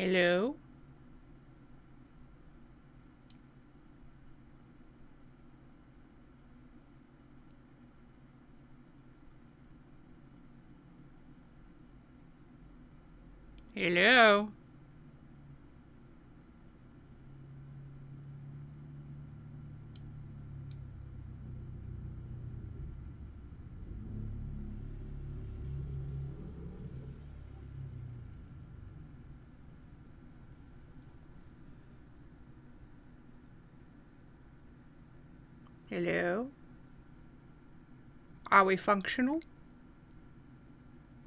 Hello? Hello? Hello? Are we functional?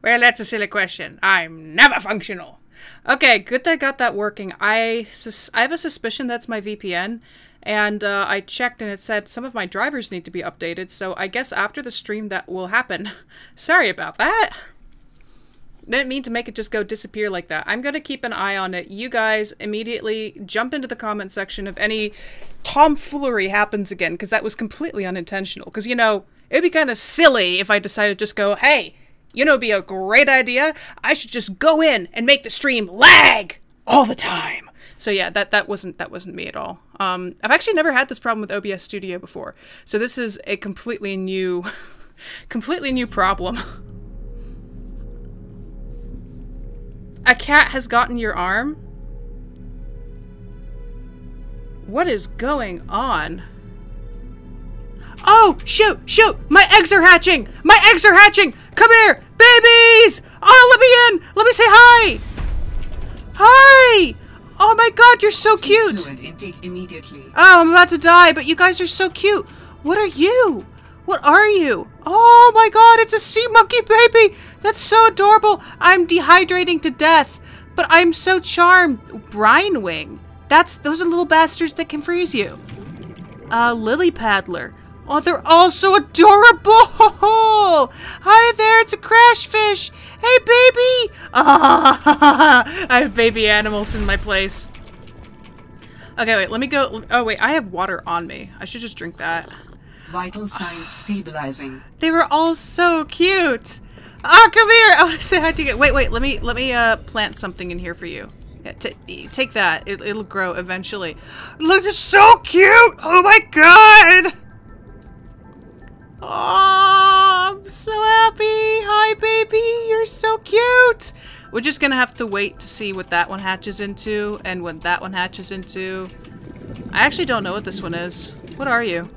Well, that's a silly question. I'm never functional. Okay, good that I got that working. I I have a suspicion that's my VPN, and uh, I checked and it said some of my drivers need to be updated, so I guess after the stream that will happen. Sorry about that. Didn't mean to make it just go disappear like that. I'm gonna keep an eye on it. You guys immediately jump into the comment section if any tomfoolery happens again, because that was completely unintentional. Because, you know, it'd be kind of silly if I decided to just go, hey, you know, be a great idea. I should just go in and make the stream lag all the time. So yeah, that that wasn't that wasn't me at all. Um, I've actually never had this problem with OBS Studio before, so this is a completely new, completely new problem. A cat has gotten your arm? What is going on? Oh, shoot, shoot! My eggs are hatching! My eggs are hatching! Come here! Babies! Oh, let me in! Let me say hi! Hi! Oh my god, you're so cute! Fluid intake immediately. Oh, I'm about to die, but you guys are so cute. What are you? What are you? Oh my god, it's a sea monkey baby! That's so adorable! I'm dehydrating to death, but I'm so charmed. Brine wing. That's those are little bastards that can freeze you. Uh, lily paddler. Oh, they're all so adorable! Hi there, it's a crash fish. Hey, baby! Ah, I have baby animals in my place. Okay, wait, let me go. Oh, wait, I have water on me. I should just drink that. Vital signs stabilizing. They were all so cute. Ah, come here. I want to say hi to you. Wait, wait. Let me let me uh plant something in here for you. Yeah, take that. It, it'll grow eventually. Look, it's so cute. Oh my god. Oh, I'm so happy. Hi, baby. You're so cute. We're just gonna have to wait to see what that one hatches into and what that one hatches into. I actually don't know what this one is. What are you?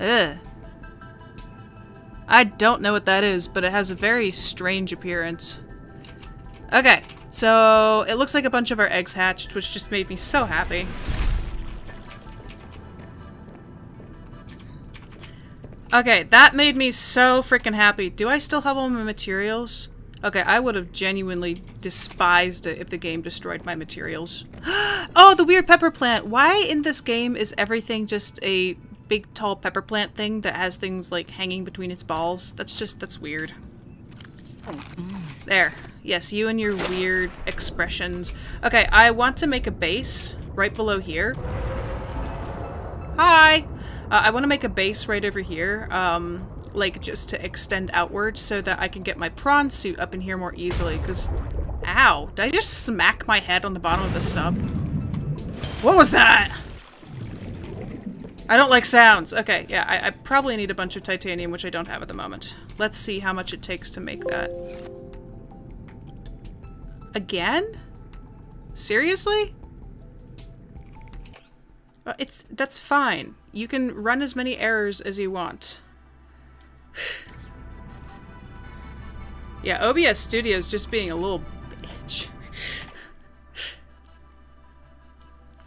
Ugh. I don't know what that is, but it has a very strange appearance. Okay, so it looks like a bunch of our eggs hatched, which just made me so happy. Okay, that made me so freaking happy. Do I still have all my materials? Okay, I would have genuinely despised it if the game destroyed my materials. oh, the weird pepper plant. Why in this game is everything just a big tall pepper plant thing that has things like hanging between its balls? That's just, that's weird. There. Yes, you and your weird expressions. Okay, I want to make a base right below here. Hi! Uh, I want to make a base right over here, um, like just to extend outward so that I can get my prawn suit up in here more easily, because... Ow! Did I just smack my head on the bottom of the sub? What was that? I don't like sounds. Okay, yeah, I, I probably need a bunch of titanium, which I don't have at the moment. Let's see how much it takes to make that. Again? Seriously? Uh, it's that's fine. You can run as many errors as you want. yeah, OBS Studio's just being a little bitch.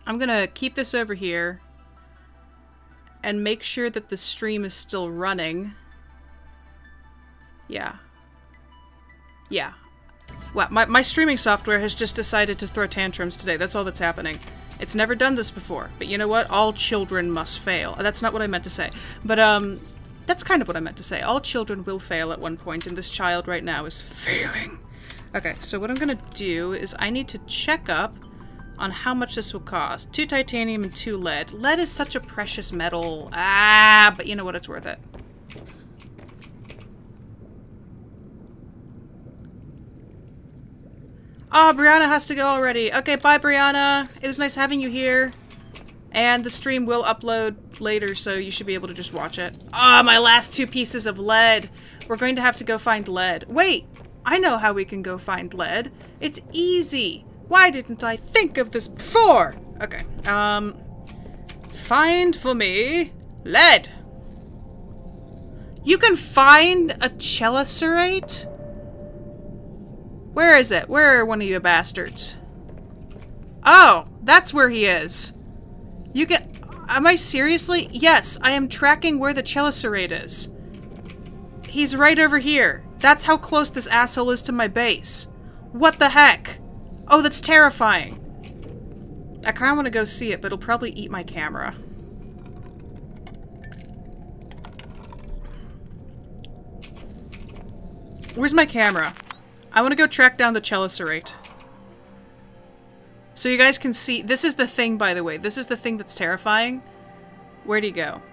I'm gonna keep this over here and make sure that the stream is still running. Yeah. Yeah. Wow, my, my streaming software has just decided to throw tantrums today. That's all that's happening. It's never done this before. But you know what? All children must fail. That's not what I meant to say. But, um, that's kind of what I meant to say. All children will fail at one point, and this child right now is failing. Okay, so what I'm gonna do is I need to check up on how much this will cost. Two titanium and two lead. Lead is such a precious metal. Ah, but you know what? It's worth it. Oh, Brianna has to go already. Okay, bye, Brianna. It was nice having you here. And the stream will upload later, so you should be able to just watch it. Ah, oh, my last two pieces of lead. We're going to have to go find lead. Wait, I know how we can go find lead. It's easy. Why didn't I think of this before? Okay, um... Find for me lead. You can find a chelicerate? Where is it? Where are one of you bastards? Oh, that's where he is. You can- Am I seriously? Yes, I am tracking where the chelicerate is. He's right over here. That's how close this asshole is to my base. What the heck? Oh, that's terrifying. I kind of want to go see it, but it'll probably eat my camera. Where's my camera? I want to go track down the chelicerate. So you guys can see- this is the thing, by the way. This is the thing that's terrifying. Where'd he go?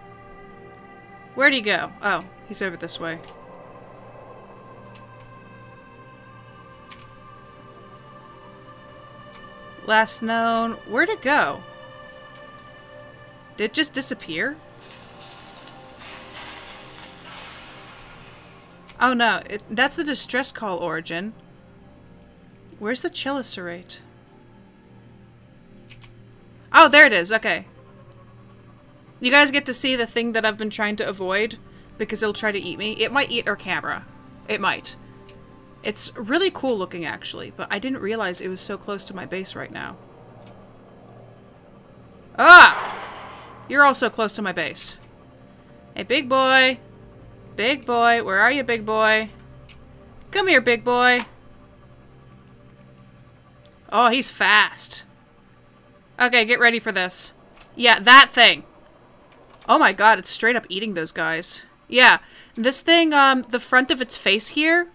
Where'd he go? Oh, he's over this way. Last known... Where'd it go? Did it just disappear? Oh no, it, that's the distress call origin. Where's the chelicerate? Oh, there it is. Okay. You guys get to see the thing that I've been trying to avoid because it'll try to eat me. It might eat our camera. It might. It's really cool looking, actually, but I didn't realize it was so close to my base right now. Ah! You're also close to my base. Hey, big boy. Big boy. Where are you, big boy? Come here, big boy. Oh, he's fast. Okay, get ready for this. Yeah, that thing. Oh my god, it's straight up eating those guys. Yeah, this thing, um, the front of its face here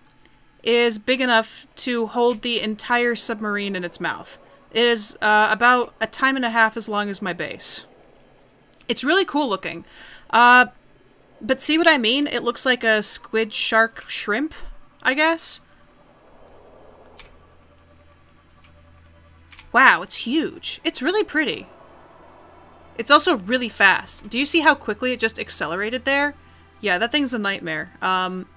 is big enough to hold the entire submarine in its mouth. It is uh, about a time and a half as long as my base. It's really cool looking. Uh, but see what I mean? It looks like a squid shark shrimp, I guess. Wow, it's huge. It's really pretty. It's also really fast. Do you see how quickly it just accelerated there? Yeah, that thing's a nightmare. Um,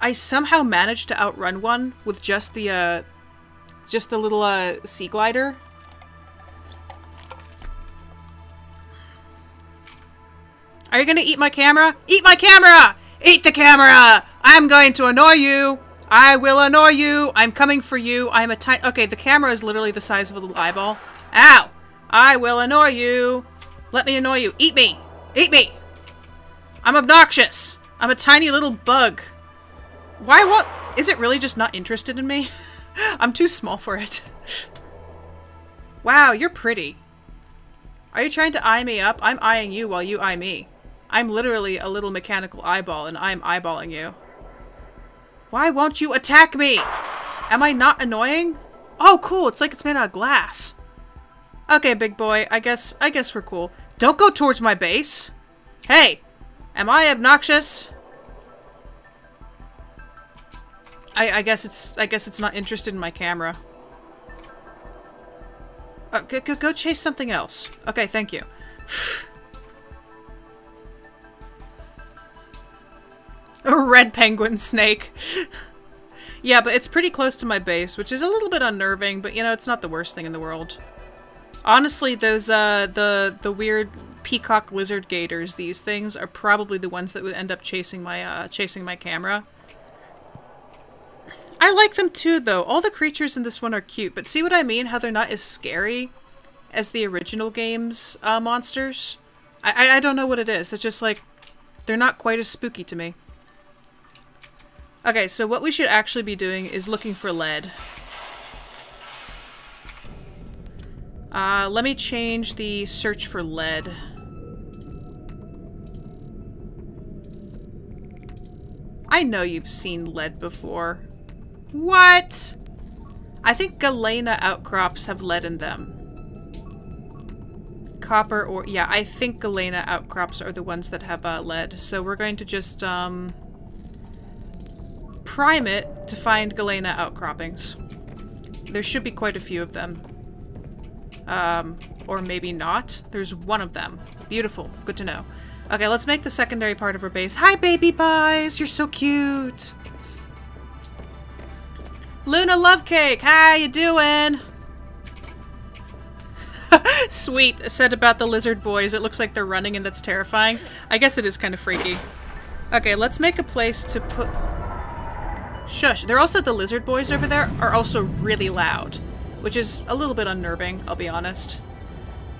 I somehow managed to outrun one with just the, uh, just the little, uh, sea glider. Are you gonna eat my camera? Eat my camera! Eat the camera! I'm going to annoy you! I will annoy you! I'm coming for you! I'm a tiny- Okay, the camera is literally the size of a little eyeball. Ow! I will annoy you! Let me annoy you! Eat me! Eat me! I'm obnoxious! I'm a tiny little bug. Why what? Is it really just not interested in me? I'm too small for it. wow, you're pretty. Are you trying to eye me up? I'm eyeing you while you eye me. I'm literally a little mechanical eyeball and I'm eyeballing you. Why won't you attack me? Am I not annoying? Oh, cool. It's like it's made out of glass. Okay, big boy. I guess I guess we're cool. Don't go towards my base. Hey, am I obnoxious? I, I guess it's I guess it's not interested in my camera. Uh, go, go, go chase something else. Okay, thank you. A red penguin snake. yeah, but it's pretty close to my base, which is a little bit unnerving, but you know, it's not the worst thing in the world. Honestly, those, uh, the, the weird peacock lizard gators, these things, are probably the ones that would end up chasing my, uh, chasing my camera. I like them too, though. All the creatures in this one are cute, but see what I mean? How they're not as scary as the original game's uh, monsters? I, I, don't know what it is. It's just like, they're not quite as spooky to me. Okay, so what we should actually be doing is looking for lead. Uh, let me change the search for lead. I know you've seen lead before. What? I think galena outcrops have lead in them. Copper or... Yeah, I think galena outcrops are the ones that have uh, lead. So we're going to just, um prime it to find Galena outcroppings. There should be quite a few of them. Um, or maybe not. There's one of them. Beautiful. Good to know. Okay, let's make the secondary part of our base. Hi, baby pies! You're so cute! Luna Love Cake! How you doing? Sweet, said about the lizard boys. It looks like they're running and that's terrifying. I guess it is kind of freaky. Okay, let's make a place to put... Shush. They're also the lizard boys over there are also really loud, which is a little bit unnerving, I'll be honest.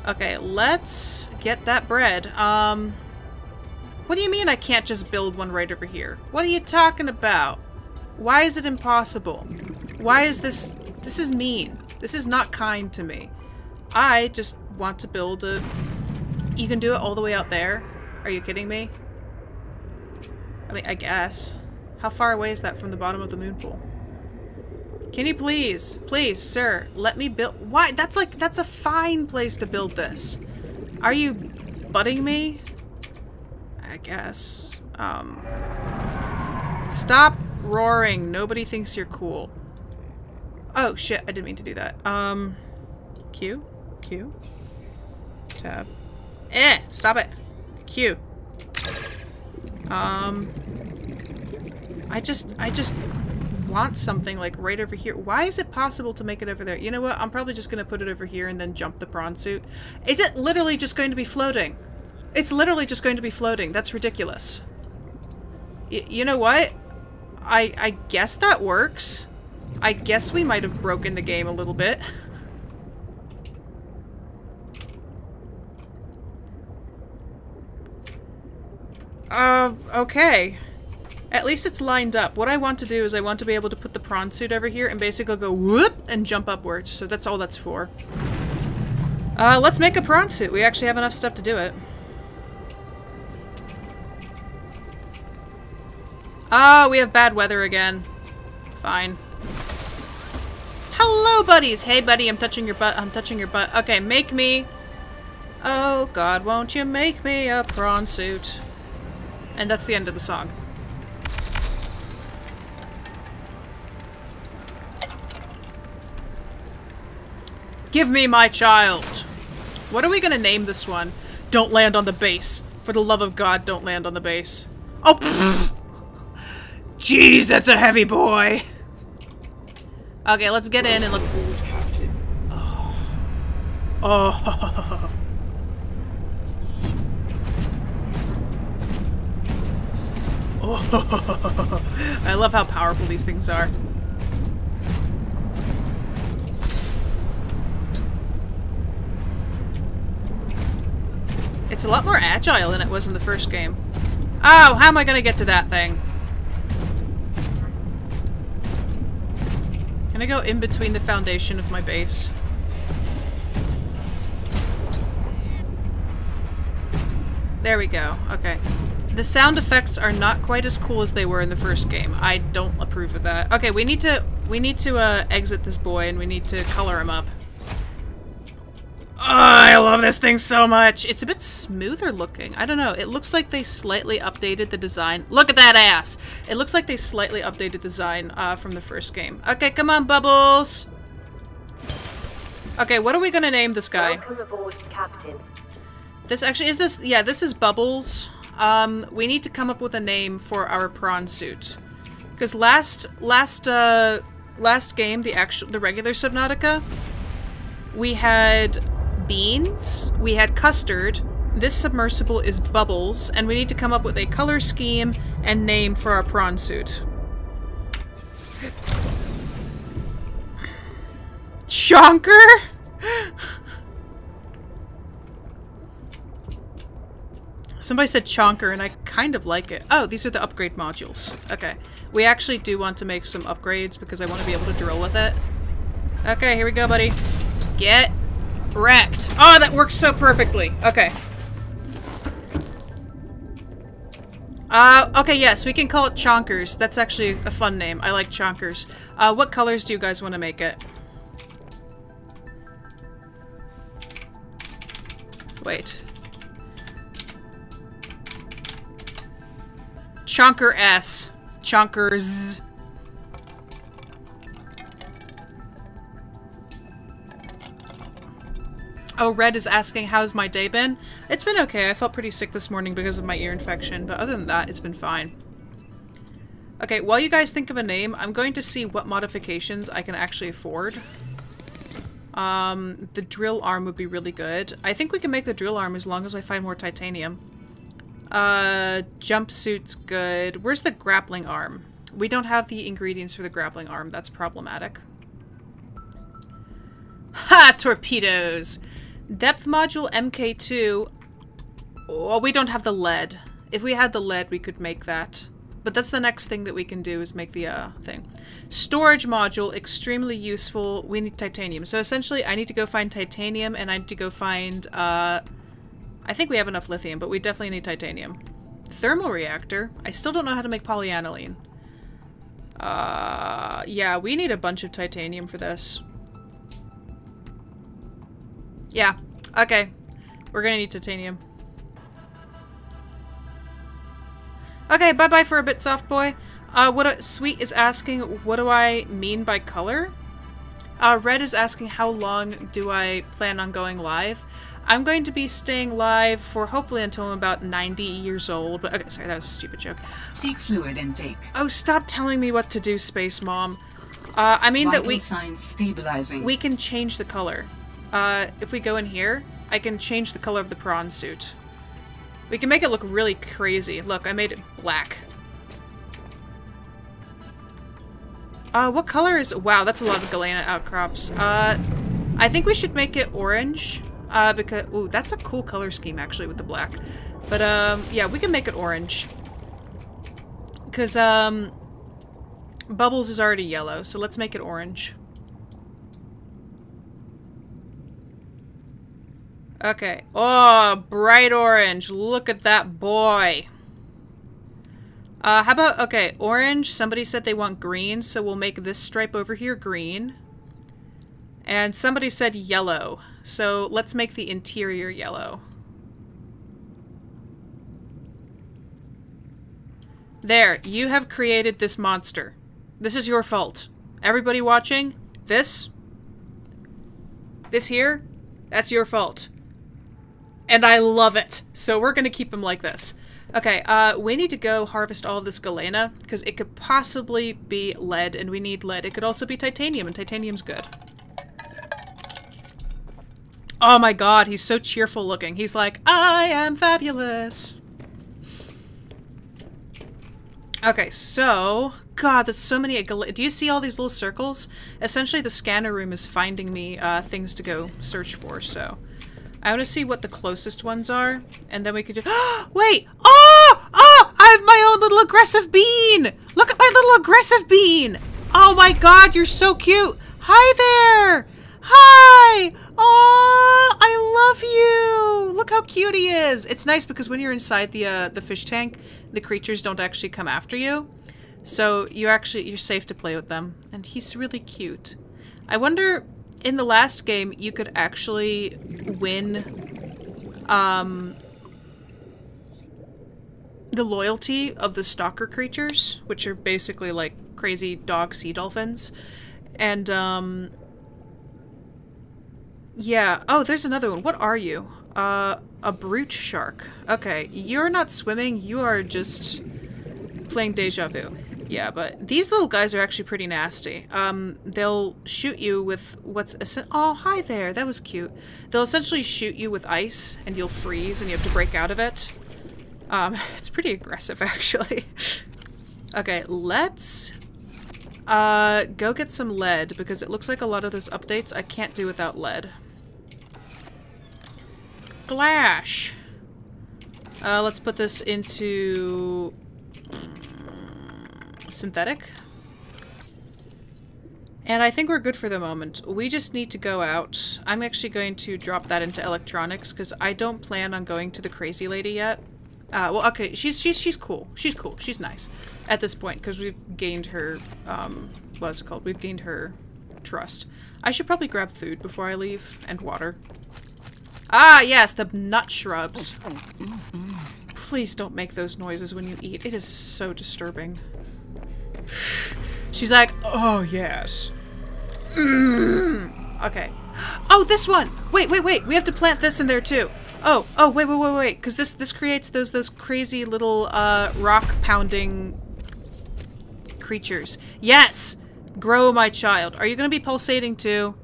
Okay, let's get that bread. Um, what do you mean I can't just build one right over here? What are you talking about? Why is it impossible? Why is this... This is mean. This is not kind to me. I just want to build a... You can do it all the way out there? Are you kidding me? I mean, I guess. How far away is that from the bottom of the moon pool? Can you please, please, sir, let me build- Why? That's like- that's a fine place to build this. Are you butting me? I guess. Um... Stop roaring. Nobody thinks you're cool. Oh, shit. I didn't mean to do that. Um... Q? Q? Tab. Eh! Stop it! Q. Um... I just- I just want something like right over here. Why is it possible to make it over there? You know what? I'm probably just going to put it over here and then jump the prawn suit. Is it literally just going to be floating? It's literally just going to be floating. That's ridiculous. Y you know what? I, I guess that works. I guess we might have broken the game a little bit. Uh, okay. At least it's lined up. What I want to do is I want to be able to put the prawn suit over here and basically go whoop and jump upwards. So that's all that's for. Uh, let's make a prawn suit. We actually have enough stuff to do it. Ah, oh, we have bad weather again. Fine. Hello, buddies! Hey, buddy, I'm touching your butt. I'm touching your butt. Okay, make me... Oh, God, won't you make me a prawn suit? And that's the end of the song. Give me my child! What are we gonna name this one? Don't land on the base. For the love of God, don't land on the base. Oh, pfft. Jeez, that's a heavy boy! Okay, let's get in and let's... Oh. oh. oh. I love how powerful these things are. It's a lot more agile than it was in the first game. Oh, how am I gonna get to that thing? I go in between the foundation of my base? There we go. Okay. The sound effects are not quite as cool as they were in the first game. I don't approve of that. Okay, we need to we need to uh, exit this boy and we need to color him up. I love this thing so much. It's a bit smoother looking. I don't know. It looks like they slightly updated the design. Look at that ass! It looks like they slightly updated the design uh, from the first game. Okay, come on, Bubbles! Okay, what are we gonna name this guy? Welcome aboard, Captain. This actually, is this? Yeah, this is Bubbles. Um, we need to come up with a name for our prawn suit. Because last, last, uh, last game, the actual, the regular Subnautica, we had beans, we had custard, this submersible is bubbles, and we need to come up with a color scheme and name for our prawn suit. Chonker? Somebody said chonker, and I kind of like it. Oh, these are the upgrade modules. Okay. We actually do want to make some upgrades because I want to be able to drill with it. Okay, here we go, buddy. Get wrecked. Oh, that works so perfectly. Okay. Uh, okay, yes, we can call it Chonkers. That's actually a fun name. I like Chonkers. Uh, what colors do you guys want to make it? Wait. Chonker S. Chonkers. Oh, Red is asking, how's my day been? It's been okay. I felt pretty sick this morning because of my ear infection, but other than that, it's been fine. Okay, while you guys think of a name, I'm going to see what modifications I can actually afford. Um, the drill arm would be really good. I think we can make the drill arm as long as I find more titanium. Uh, jumpsuit's good. Where's the grappling arm? We don't have the ingredients for the grappling arm. That's problematic. Ha! Torpedoes! Depth module MK2. Oh, we don't have the lead. If we had the lead, we could make that. But that's the next thing that we can do is make the uh, thing. Storage module, extremely useful. We need titanium. So essentially, I need to go find titanium, and I need to go find... Uh, I think we have enough lithium, but we definitely need titanium. Thermal reactor. I still don't know how to make polyaniline. Uh, yeah, we need a bunch of titanium for this. Yeah. Okay. We're gonna need titanium. Okay, bye-bye for a bit, soft boy. Uh, what a, Sweet is asking, what do I mean by color? Uh, Red is asking, how long do I plan on going live? I'm going to be staying live for hopefully until I'm about 90 years old. But okay, sorry, that was a stupid joke. Seek fluid intake. Oh, stop telling me what to do, Space Mom. Uh, I mean Vital that we signs stabilizing. we can change the color. Uh, if we go in here, I can change the color of the prawn suit. We can make it look really crazy. Look, I made it black. Uh, what color is- wow, that's a lot of Galena outcrops. Uh, I think we should make it orange. Uh, because- ooh, that's a cool color scheme, actually, with the black. But, um, yeah, we can make it orange. Because, um, Bubbles is already yellow, so let's make it orange. Okay. Oh, bright orange. Look at that boy. Uh, how about, okay, orange. Somebody said they want green, so we'll make this stripe over here green. And somebody said yellow, so let's make the interior yellow. There, you have created this monster. This is your fault. Everybody watching, this, this here, that's your fault. And I love it. So we're gonna keep him like this. Okay, uh, we need to go harvest all of this galena, because it could possibly be lead, and we need lead. It could also be titanium, and titanium's good. Oh my god, he's so cheerful looking. He's like, I am fabulous. Okay, so... God, that's so many... Do you see all these little circles? Essentially, the scanner room is finding me uh, things to go search for, so... I want to see what the closest ones are, and then we could do- Wait! Oh! Oh! I have my own little aggressive bean! Look at my little aggressive bean! Oh my god, you're so cute! Hi there! Hi! Oh, I love you! Look how cute he is! It's nice because when you're inside the, uh, the fish tank, the creatures don't actually come after you. So you actually, you're safe to play with them. And he's really cute. I wonder, in the last game, you could actually win, um, the loyalty of the stalker creatures, which are basically like crazy dog sea dolphins. And, um, yeah. Oh, there's another one. What are you? Uh, a brute shark. Okay, you're not swimming, you are just playing deja vu. Yeah, but these little guys are actually pretty nasty. Um, they'll shoot you with what's... Oh, hi there. That was cute. They'll essentially shoot you with ice, and you'll freeze, and you have to break out of it. Um, it's pretty aggressive, actually. okay, let's... Uh, go get some lead, because it looks like a lot of those updates I can't do without lead. Glash! Uh, let's put this into synthetic. And I think we're good for the moment. We just need to go out. I'm actually going to drop that into electronics because I don't plan on going to the crazy lady yet. Uh, well, okay, she's she's she's cool. She's cool. She's nice at this point because we've gained her. Um, what's it called? We've gained her trust. I should probably grab food before I leave and water. Ah, yes, the nut shrubs. Please don't make those noises when you eat. It is so disturbing. She's like, oh, yes. Mm. Okay. Oh, this one! Wait, wait, wait! We have to plant this in there too. Oh, oh, wait, wait, wait, wait! Because this this creates those those crazy little uh, rock pounding creatures. Yes, grow my child. Are you going to be pulsating too?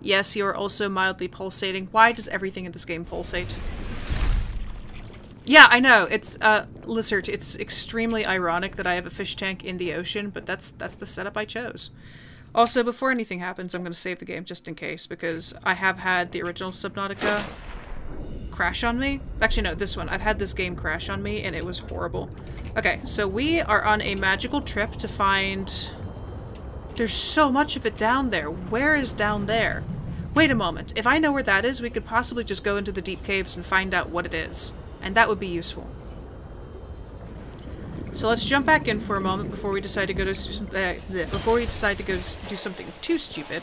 Yes, you are also mildly pulsating. Why does everything in this game pulsate? Yeah, I know. It's uh lizard. It's extremely ironic that I have a fish tank in the ocean, but that's that's the setup I chose. Also, before anything happens, I'm going to save the game just in case, because I have had the original Subnautica crash on me. Actually, no, this one. I've had this game crash on me, and it was horrible. Okay, so we are on a magical trip to find... There's so much of it down there. Where is down there? Wait a moment. If I know where that is, we could possibly just go into the deep caves and find out what it is. And that would be useful. So let's jump back in for a moment before we decide to go to uh, before we decide to go do something too stupid.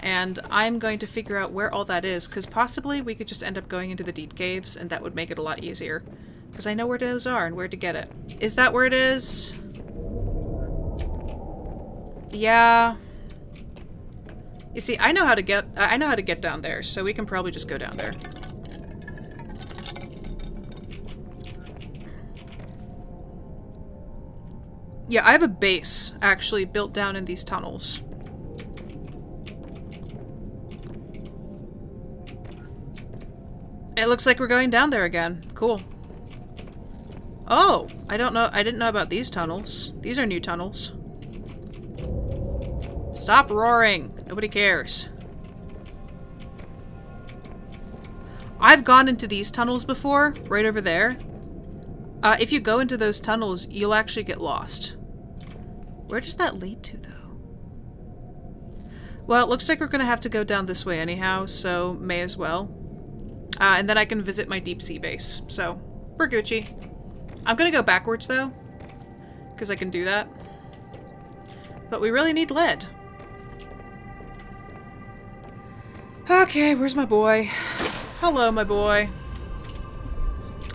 And I'm going to figure out where all that is, because possibly we could just end up going into the deep caves, and that would make it a lot easier. Because I know where those are and where to get it. Is that where it is? Yeah. You see, I know how to get I know how to get down there, so we can probably just go down there. Yeah, I have a base, actually, built down in these tunnels. It looks like we're going down there again. Cool. Oh, I don't know. I didn't know about these tunnels. These are new tunnels. Stop roaring. Nobody cares. I've gone into these tunnels before, right over there. Uh, if you go into those tunnels, you'll actually get lost. Where does that lead to, though? Well, it looks like we're going to have to go down this way anyhow, so may as well. Uh, and then I can visit my deep sea base. So, we're Gucci. I'm going to go backwards, though, because I can do that. But we really need lead. Okay, where's my boy? Hello, my boy.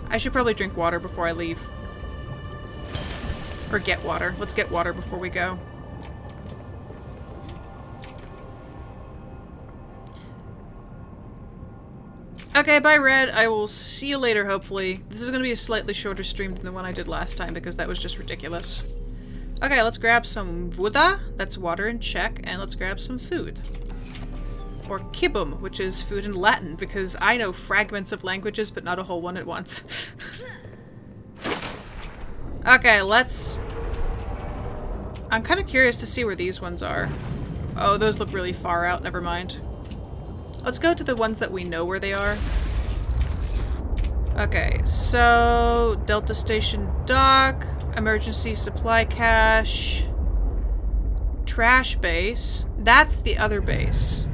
I should probably drink water before I leave. Or get water. Let's get water before we go. Okay, bye Red. I will see you later, hopefully. This is going to be a slightly shorter stream than the one I did last time because that was just ridiculous. Okay, let's grab some voda, that's water in Czech, and let's grab some food. Or kibum, which is food in Latin, because I know fragments of languages, but not a whole one at once. okay, let's... I'm kind of curious to see where these ones are. Oh, those look really far out, never mind. Let's go to the ones that we know where they are. Okay, so Delta Station Dock, Emergency Supply Cache, Trash Base. That's the other base.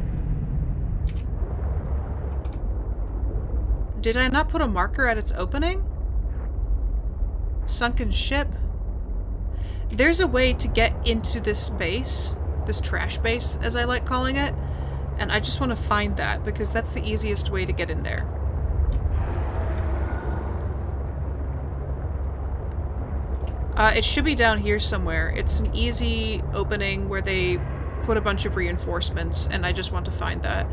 Did I not put a marker at its opening? Sunken ship. There's a way to get into this base, this trash base as I like calling it, and I just want to find that because that's the easiest way to get in there. Uh, it should be down here somewhere. It's an easy opening where they put a bunch of reinforcements, and I just want to find that.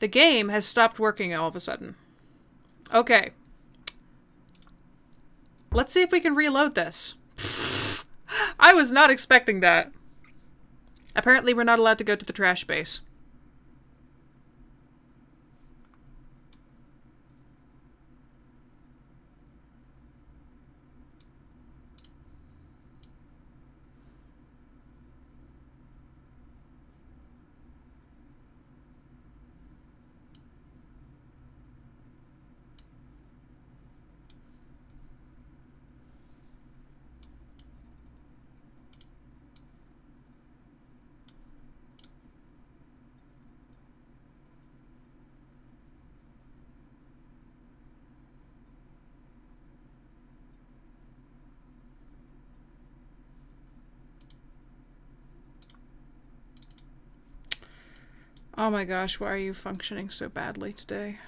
The game has stopped working all of a sudden. Okay. Let's see if we can reload this. I was not expecting that. Apparently we're not allowed to go to the trash base. Oh my gosh, why are you functioning so badly today?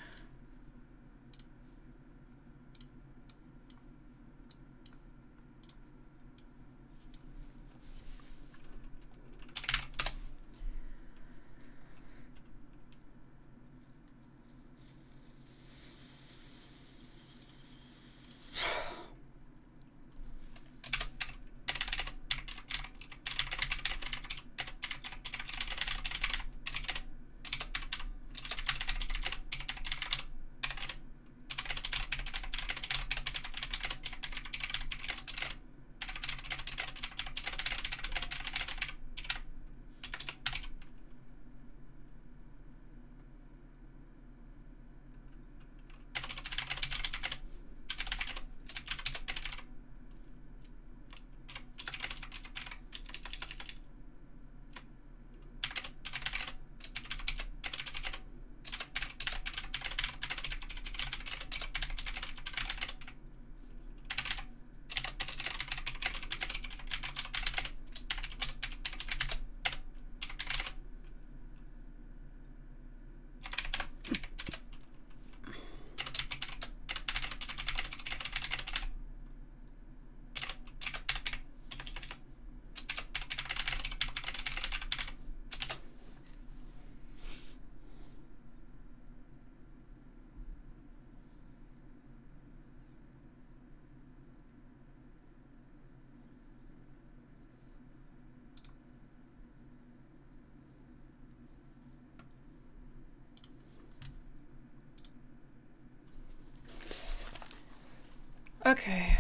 Okay,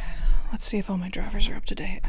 let's see if all my drivers are up to date.